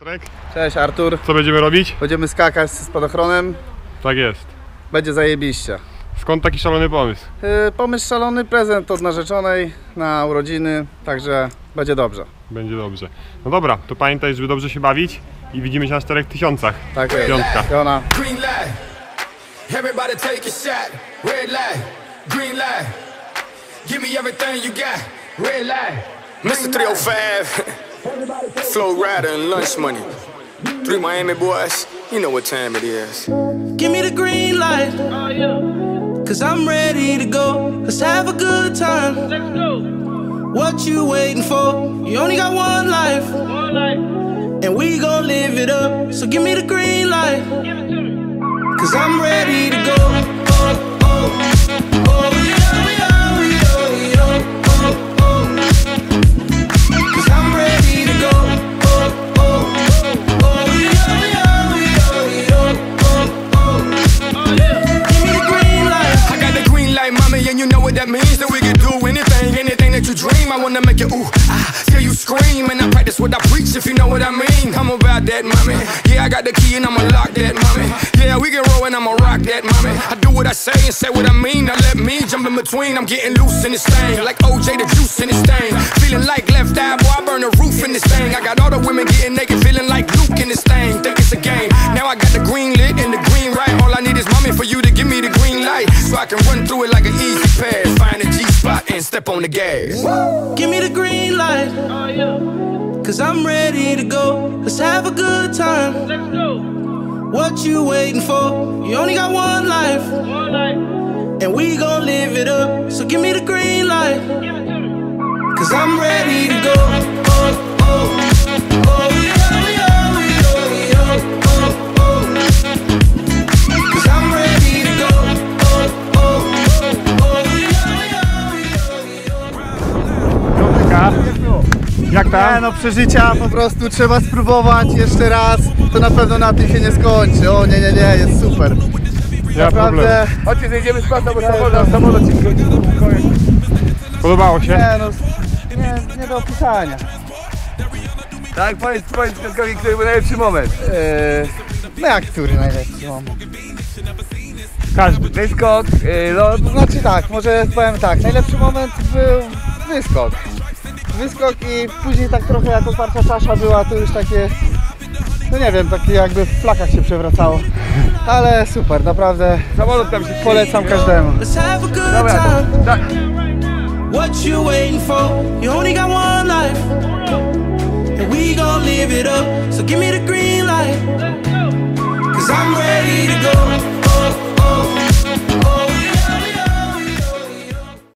Arek. Cześć Artur. Co będziemy robić? Będziemy skakać z spadochronem. Tak jest. Będzie zajebiście. Skąd taki szalony pomysł? Yy, pomysł szalony, prezent od narzeczonej na urodziny, także będzie dobrze. Będzie dobrze. No dobra, to pamiętaj, żeby dobrze się bawić i widzimy się na czterech tysiącach. Tak jest. Piątka. Piona. Green light. Everybody take a shot. Red light. Green light. Give me everything you got. Red light. Mr. 305. Flow Rider and Lunch Money. Three Miami boys. You know what time it is. Give me the green light. Cause I'm ready to go. Let's have a good time. What you waiting for? You only got one life. And we gon' live it up. So give me the green light. Cause I'm ready to go. That means. That we can do anything, anything that you dream. I wanna make you ooh, ah, hear you scream. And I practice what I preach, if you know what I mean. I'm about that, mommy. Yeah, I got the key and I'ma lock that, mommy. Yeah, we can roll and I'ma rock that, mommy. I do what I say and say what I mean. Now let me jump in between. I'm getting loose in this thing, like OJ the juice in this thing. Feeling like left eye, boy, I burn the roof in this thing. I got all the women getting naked, feeling like Luke in this thing. Think it's a game. So I can run through it like an easy pass. Find a G spot and step on the gas. Woo! Give me the green light. Oh. Cause I'm ready to go. Let's have a good time. Let's go. What you waiting for? You only got one life. One light. And we gon' live it up. So give me the green light. Cause I'm ready to go. Jak Nie tam? no, przeżycia po prostu trzeba spróbować jeszcze raz. To na pewno na tym się nie skończy. O nie, nie, nie, jest super. Problemu. Naprawdę, Chodźcie, zejdziemy z pasa, bo samolot, samolot ci wchodzi. Podobało się? nie no, nie, nie do opisania. Tak, powiedz, powiedz Piotrkowi, który był najlepszy moment. Yy, no jak który najlepszy moment? Każdy. Wyskok, yy, lot. To znaczy tak, może powiem tak, najlepszy moment był wyskok. Wyskok i później tak trochę jak oparta czasza była, to już takie, no nie wiem, takie jakby w flakach się przewracało. Ale super, naprawdę Samolot tam się polecam każdemu. Let's have a good Dobra, tak. What you waiting for? You only got one life. And we gon' live it up. So give me the green light. Cause I'm ready.